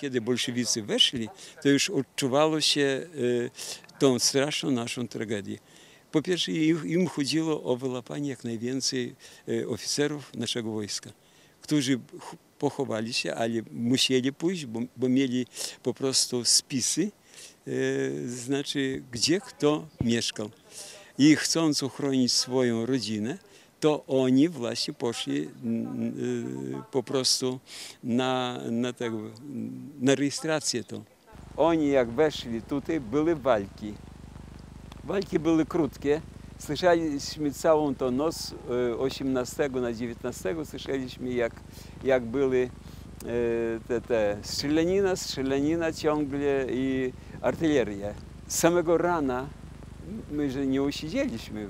Kiedy bolszewicy weszli, to już odczuwało się e, tą straszną naszą tragedię. Po pierwsze, im, chodziło o wyłapanie jak najwięcej e, oficerów naszego wojska, którzy ch- pochowali się, ale musieli pójść, bo, bo mieli po prostu spisy, e, znaczy gdzie kto mieszkał. I chcąc ochronić swoją rodzinę, to oni właśnie poszli y, po prostu na, na, na rejestrację to. Oni jak weszli tutaj, były walki. Walki były krótkie. Słyszeliśmy całą tą noc e, 18 na 19, słyszeliśmy jak, jak były e, te, te strzelanina, strzelanina ciągle i artyleria. Z samego rana my że nie usiedzieliśmy.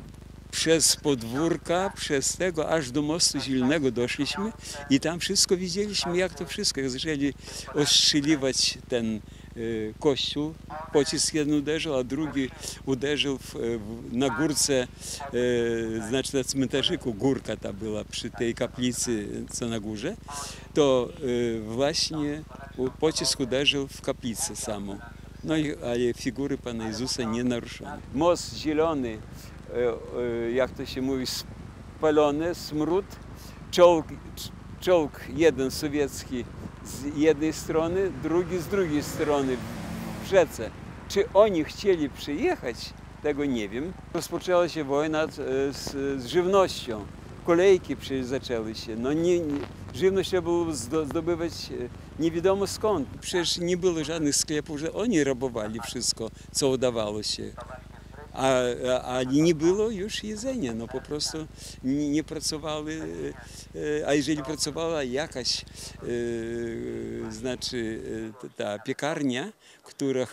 Przez podwórka, przez tego, aż do mostu Zielonego doszliśmy i tam wszystko widzieliśmy, jak to wszystko. Jak zaczęli ostrzeliwać ten e, kościół, pocisk jeden uderzył, a drugi uderzył w, w, na górce, e, znaczy na cmentarzyku, górka ta była przy tej kaplicy, co na górze, to e, właśnie pocisk uderzył w kaplicę samą. No i, ale figury Pana Jezusa nie naruszone. Most zielony, e, e, jak to się mówi, spalony, smród, czołg, czołg jeden sowiecki z jednej strony, drugi z drugiej strony w rzece. Czy oni chcieli przyjechać, tego nie wiem. Rozpoczęła się wojna e, z, z żywnością. Kolejki przecież zaczęły się. No nie, nie, żywność trzeba było zdo- zdobywać e, nie wiadomo skąd. Przecież nie było żadnych sklepów, że oni rabowali wszystko, co udawało się. A, a, nie było już jedzenia, no po prostu nie, nie pracowały, e, a jeżeli pracowała jakaś, e, znaczy e, ta piekarnia, która